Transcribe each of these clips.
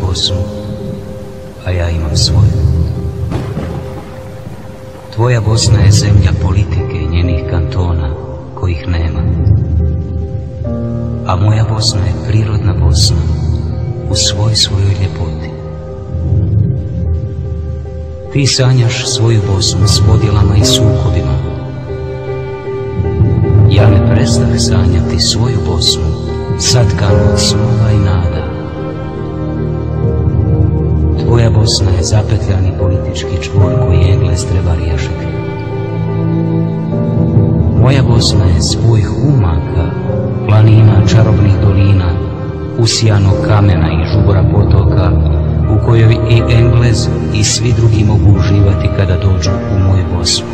Bosnu, a ja imam svoju. Tvoja Bosna je zemlja politike i njenih kantona, kojih nema. A moja Bosna je prirodna Bosna, u svoj svojoj ljepoti. Ti sanjaš svoju Bosnu s podjelama i sukobima. Ja ne prestah sanjati svoju Bosnu, satkanu od snova i nada. Bosna je zapetljani politički čvor koji Englez treba riješiti. Moja Bosna je spoj humaka, planina, čarobnih dolina, usijanog kamena i žubora potoka, u kojoj i Englez i svi drugi mogu uživati kada dođu u moju Bosnu.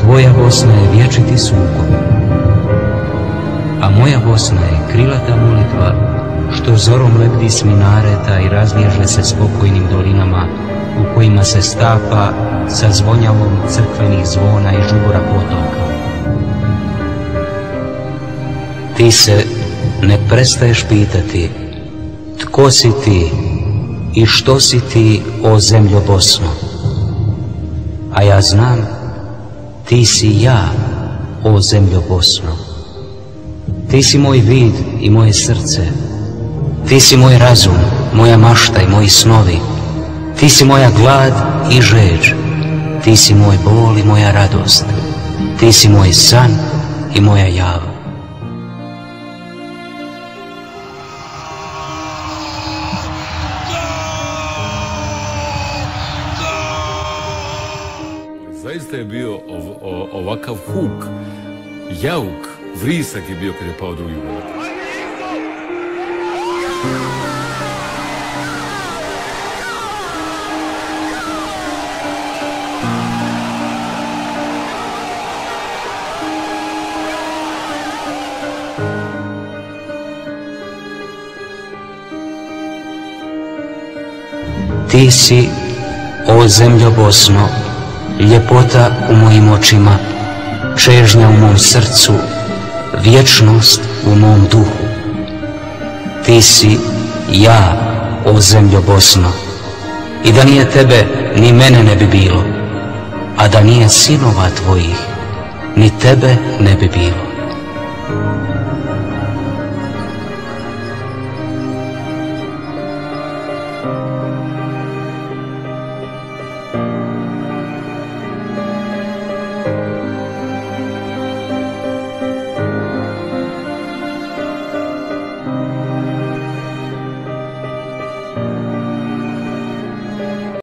Tvoja Bosna je vječiti sukob, a moja Bosna je krilata molitva što zorom lebdi s i razliježe se spokojnim dolinama u kojima se stapa sa zvonjavom crkvenih zvona i žubora potoka. Ti se ne prestaješ pitati tko si ti i što si ti, o zemljo Bosno. A ja znam, ti si ja, o zemljo Bosno. Ti si moj vid i moje srce. Ti si moj razum, moja mašta i moji snovi. Ti si moja glad i žeđ. Ti si moj bol i moja radost. Ti si moj san i moja java. Zaista je bio ov- ovakav huk, jauk, vrisak je bio kad je pao drugi govor. Ti si, o zemljo Bosno, ljepota u mojim očima, čežnja u mom srcu, vječnost u mom duhu. Si ja, o zemljo Bosno, i da nije tebe, ni mene ne bi bilo, a da nije sinova tvojih, ni tebe ne bi bilo.